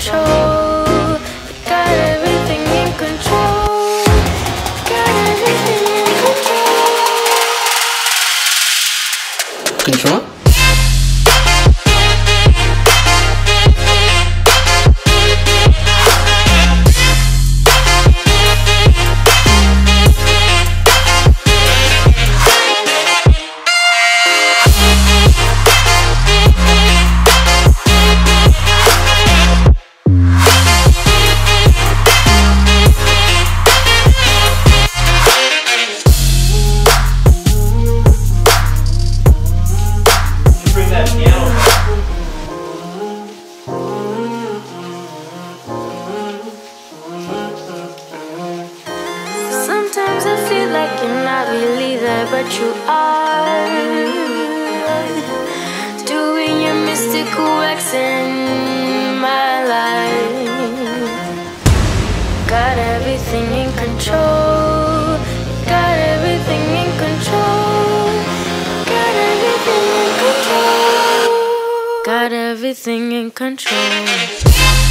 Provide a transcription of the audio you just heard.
control. Got everything in control. Control? Really there, but you are doing your mystical acts in my life. Got everything in control. Got everything in control. Got everything in control. Got everything in control.